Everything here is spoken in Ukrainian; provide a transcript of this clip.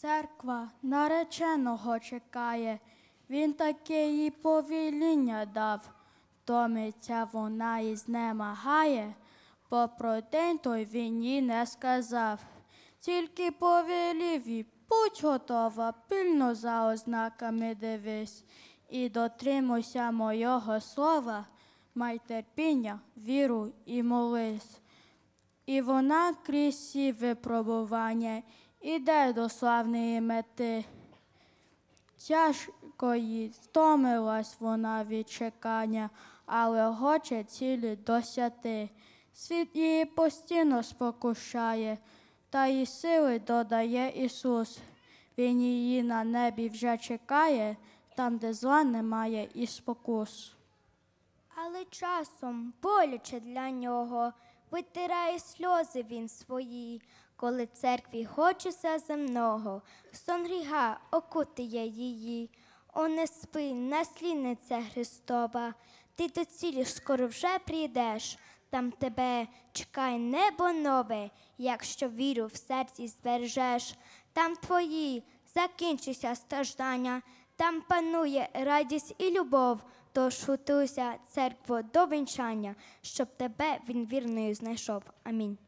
Церква нареченого чекає, він таке їй повіління дав. Томиться вона і знемагає, бо про день той він їй не сказав. Тільки повелів їй, будь готова, пильно за ознаками дивись, і дотримуйся мого слова, май терпіння, віру і молись. І вона крізь всі випробування іде до славної мети. Тяжко їй втомилась вона від чекання, але хоче цілі досяти. Світ її постійно спокушає, та їй сили додає Ісус. Він її на небі вже чекає, там, де зла немає і спокус. Але часом боляче для нього, витирає сльози він свої, коли церкві хочеться земного, сон гріха окутує її. О, не спи, наслідниця Христова, ти до цілі скоро вже прийдеш, там тебе чекає небо нове, якщо віру в серці збережеш, там твої закінчиться страждання, там панує радість і любов, тож готуйся, церкво, до вінчання, щоб тебе він вірною знайшов. Амінь.